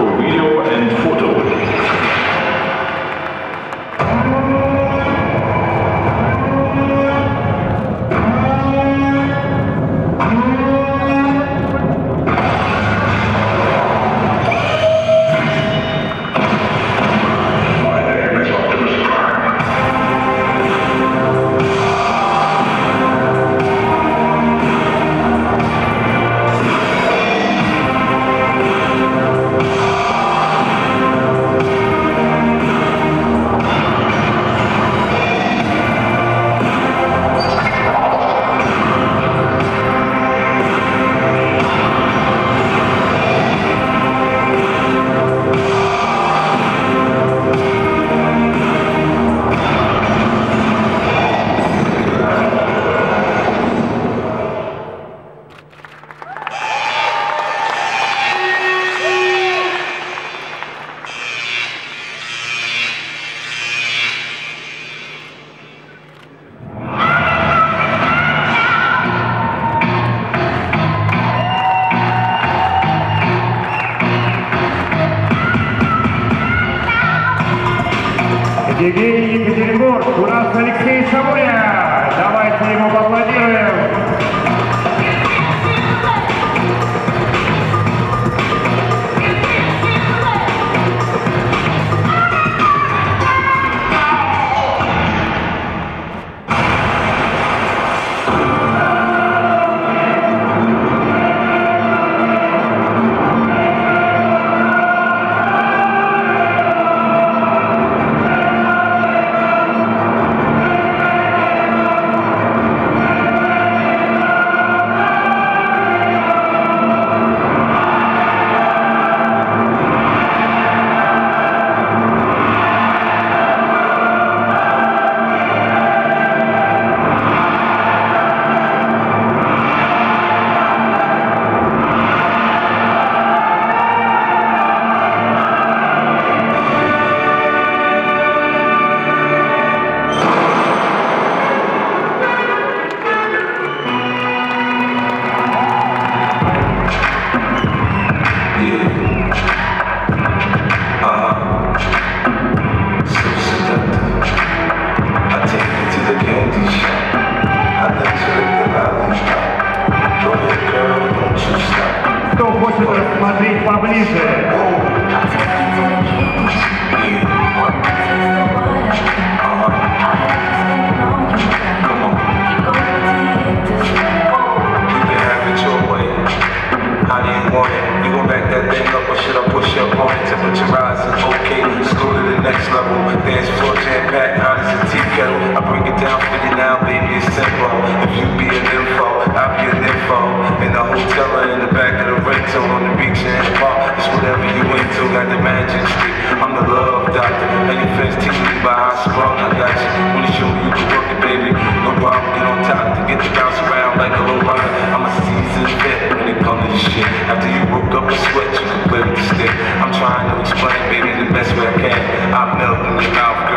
four-wheeler Евгений Екатеринбург, у нас Алексей Шамуря. Давайте ему поаплодируем. miséria. show me you constructed, baby. No problem, get on top to get you bounce around like a little rider. I'm a seasoned vet when it comes to this shit. After you woke up and sweat, you can play with the stick. I'm trying to explain, baby, the best way I can. I melt in your mouth.